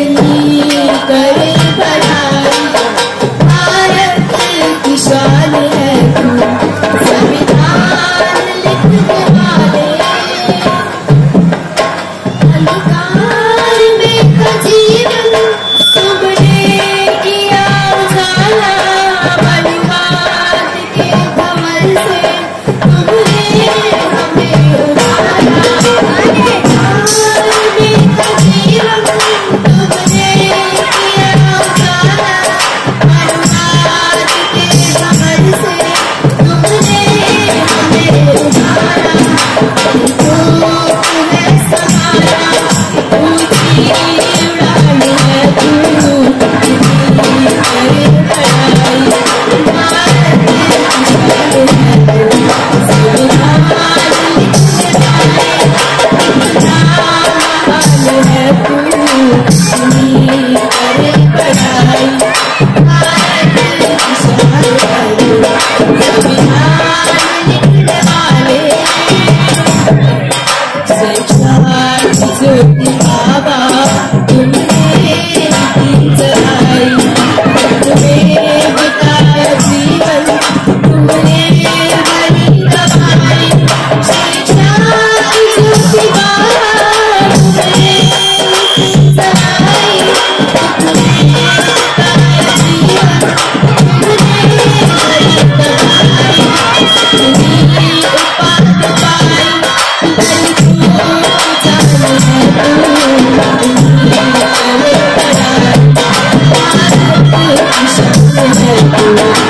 कितनी करे। अगर